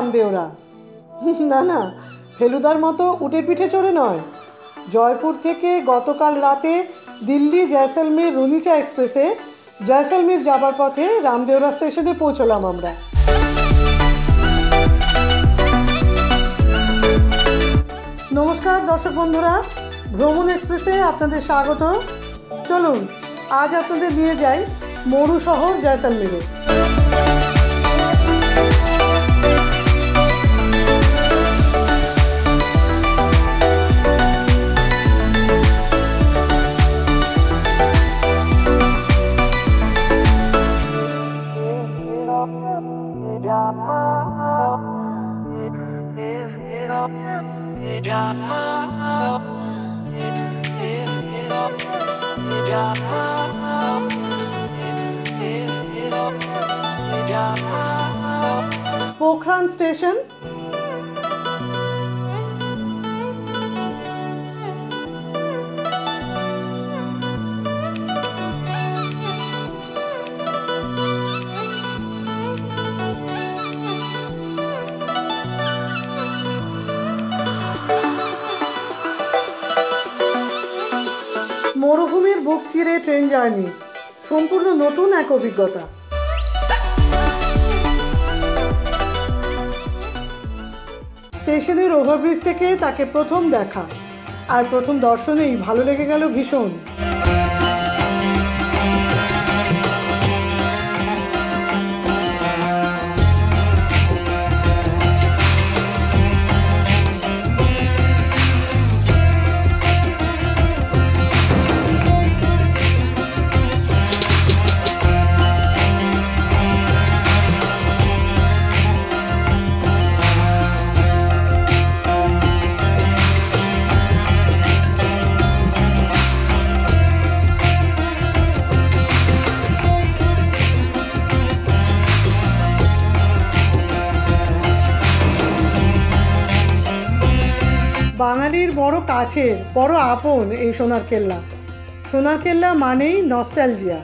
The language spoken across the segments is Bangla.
চালিয়ে রামদেওরা না না, ফেলুদার মতো উটের পিঠে চড়ে নয়। জয়পুর থেকে গতকাল রাতে দিল্লি জয়সলমীর রুনিচা এক্সপ্রেসে জয়সলমীর যাবার পথে রামদেওরা স্টেশনে পৌঁছলাম আমরা। নমস্কার, দর্শক বন্ধুরা, ভ্রমণ এক্সপ্রেসে আপনাদের স্বাগত চলুন, আজ আপনাদের নিয়ে যাই মরু শহর জয়সলমীরে। জার্নি। সম্পূর্ণ নতুন এক অভিজ্ঞতা। স্টেশনের ওভারব্রিজ থেকে তাকে প্রথম দেখা। আর প্রথম দর্শনেই ভালো লেগে গেল ভীষণ। কাছের বড় আপন এই সোনার কেল্লা। সোনার কেল্লা মানেই নস্টালজিয়া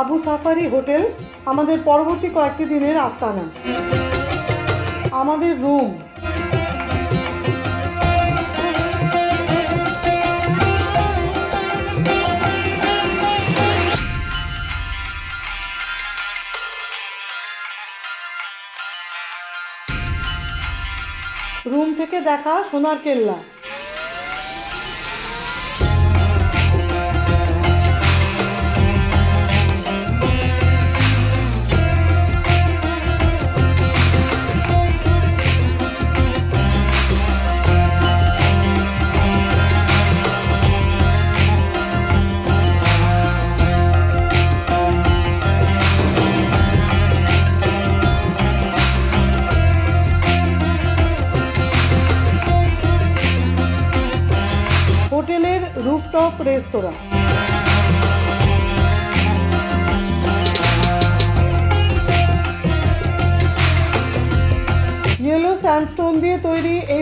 আবু সাফারি হোটেল আমাদের পরবর্তী কয়েকটি দিনের আস্তানা। আমাদের রুম রুম থেকে দেখা সোনার কেল্লা।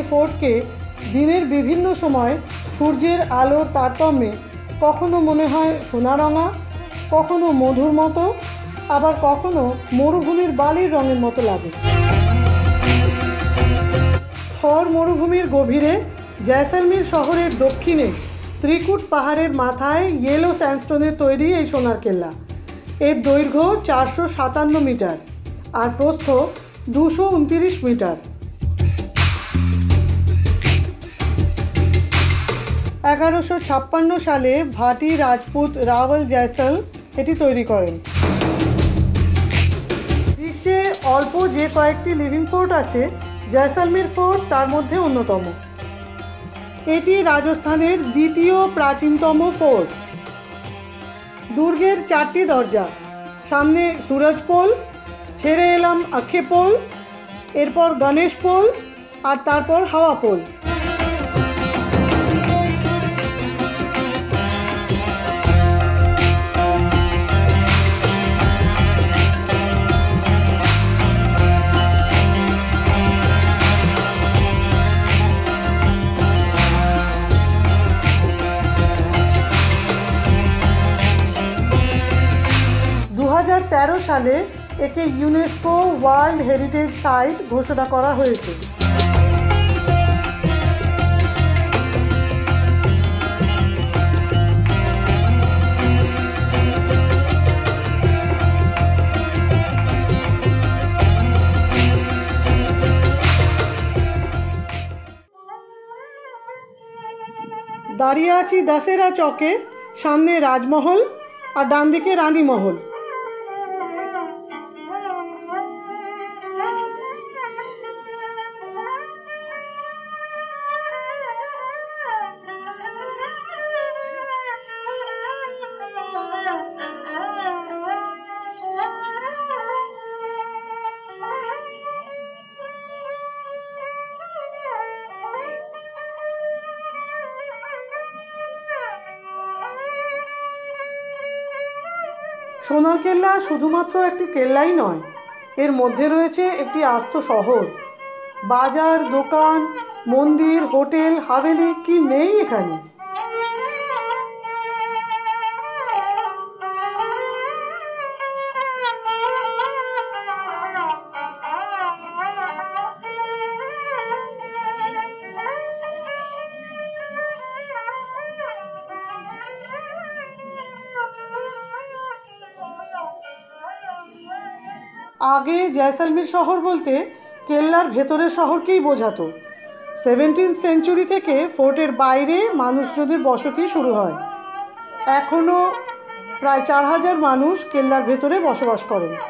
এই ফোর্টকে দিনের বিভিন্ন সময় সূর্যের আলোর তারতম্যে কখনো মনে হয় সোনারঙা, কখনো মধুর মতো, আবার কখনো মরুভূমির বালির রঙের মতো লাগে। থর মরুভূমির গভীরে জয়সলমীর শহরের দক্ষিণে ত্রিকুট পাহাড়ের মাথায় ইয়েলো স্যান্ডস্টোনের তৈরি এই সোনার কেল্লা। এর দৈর্ঘ্য চারশো সাতান্ন মিটার আর প্রস্থ দুশো উনতিরিশ মিটার। এগারোশো ছাপ্পান্ন সালে ভাটি রাজপুত রাওয়াল জয়সল এটি তৈরি করেন। বিশ্বে অল্প যে কয়েকটি লিভিং ফোর্ট আছে, জয়সলমীর ফোর্ট তার মধ্যে অন্যতম। এটি রাজস্থানের দ্বিতীয় প্রাচীনতম ফোর্ট দুর্গের চারটি দরজা, সামনে সুরজ পোল, ছেড়ে এলাম আক্ষেপোল এরপর গণেশ পোল, আর তারপর হাওয়া পোল। সালে একে ইউনেস্কো ওয়ার্ল্ড হেরিটেজ সাইট ঘোষণা করা হয়েছে। দাঁড়িয়ে আছি দাসেরা চকে, সামনে রাজমহল আর ডান দিকে রানীমহল। সোনার কেল্লা শুধুমাত্র একটি কেল্লাই নয়, এর মধ্যে রয়েছে একটি আস্ত শহর। বাজার, দোকান, মন্দির, হোটেল, হাভেলি, কি নেই এখানে? আগে জয়সালমীর শহর বলতে কেল্লার ভেতরের শহরকেই বোঝাতো। সেভেন্টিন সেঞ্চুরি থেকে ফোর্টের বাইরে মানুষজনের বসতি শুরু হয়। এখনও প্রায় চার হাজার মানুষ কেল্লার ভেতরে বসবাস করেন।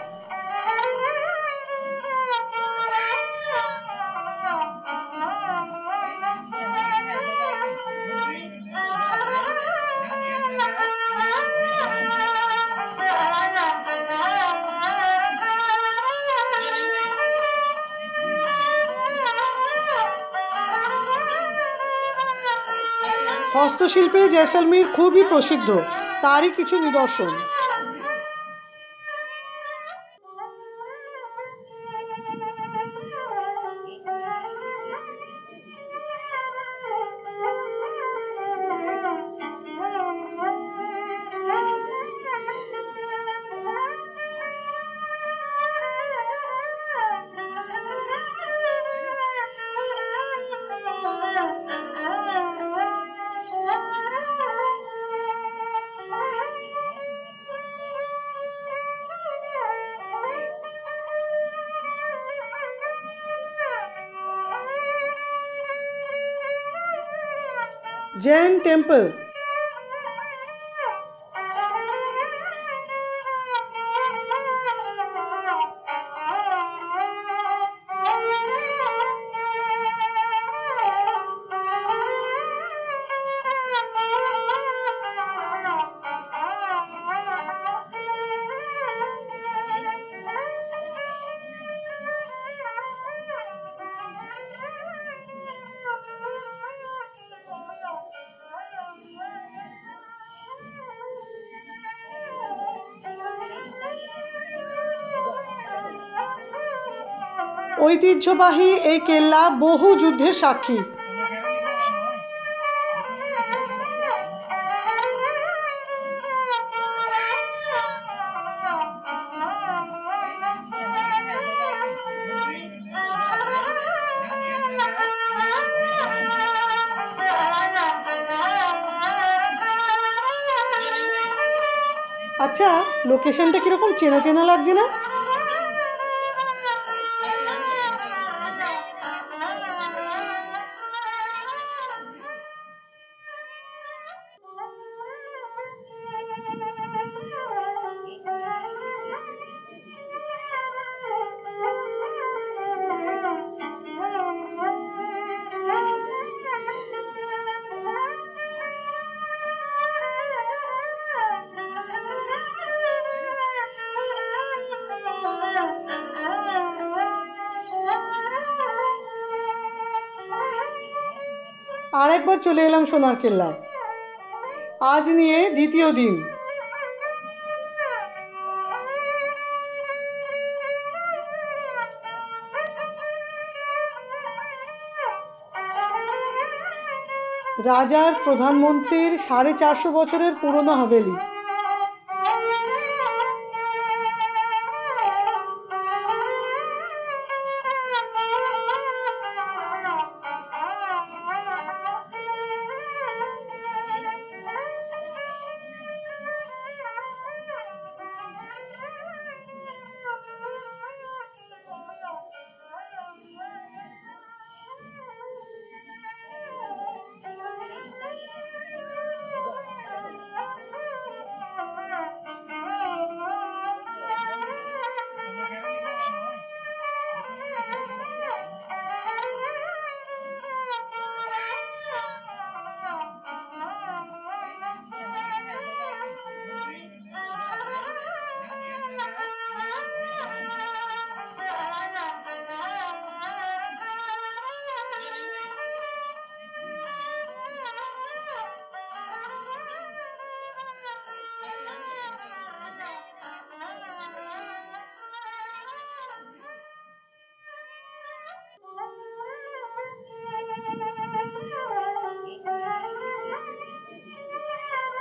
হস্তশিল্পে জয়সালমীর খুবই প্রসিদ্ধ তারই কিছু নিদর্শন। Jain temple ঐতিহ্যবাহী এই কেল্লা বহু যুদ্ধের সাক্ষী। আচ্ছা লোকেশনটা কীরকম? চেনা চেনা লাগছে না? একবার চলে এলাম সোনার কেল্লায় আজ নিয়ে দ্বিতীয় দিন। রাজার প্রধানমন্ত্রীর সাড়ে চারশো বছরের পুরনো হাভেলি।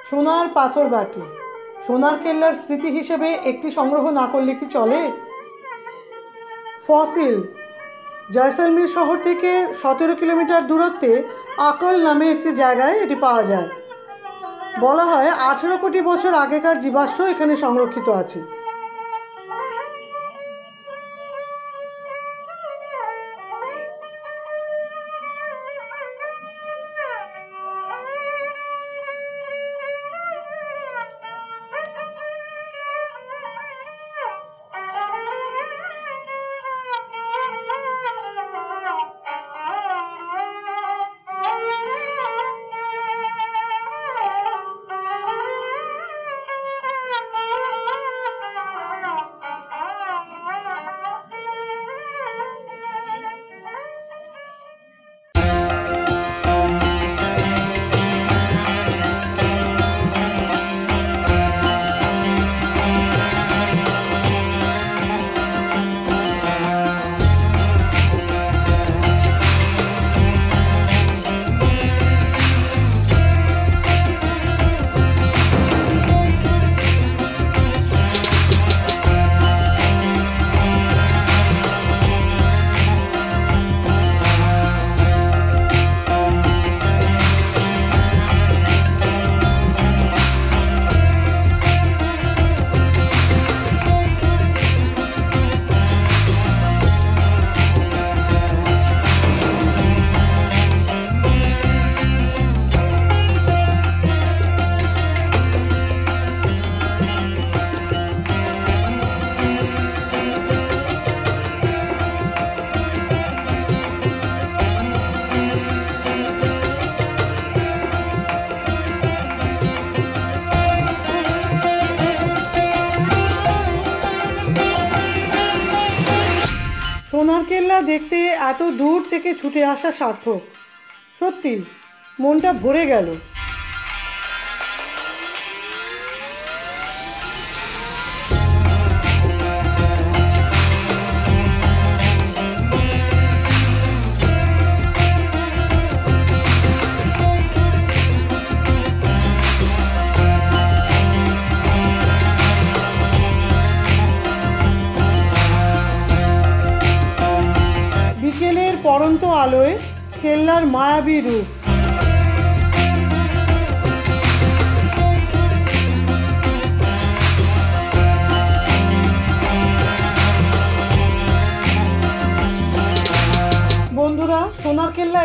সোনার পাথর বাটি। সোনার কেল্লার স্মৃতি হিসেবে একটি সংগ্রহ না করলে কি চলে? ফসিল। জয়সলমীর শহর থেকে সতেরো কিলোমিটার দূরত্বে আকল নামে একটি জায়গায় এটি পাওয়া যায়। বলা হয় আঠেরো কোটি বছর আগেকার জীবাশ্ম এখানে সংরক্ষিত আছে। থেকে ছুটে আসা সার্থক। সত্যি মনটা ভরে গেল।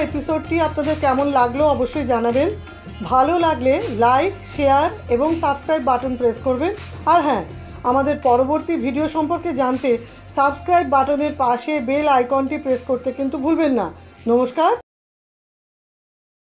এপিসোডটি আপনাদের কেমন লাগল অবশ্যই জানাবেন। ভালো লাগলে লাইক শেয়ার এবং সাবস্ক্রাইব বাটন প্রেস করবেন। আর হ্যাঁ আমাদের পরবর্তী ভিডিও সম্পর্কে জানতে সাবস্ক্রাইব বাটনের পাশে বেল আইকনটি প্রেস করতে কিন্তু ভুলবেন না। নমস্কার।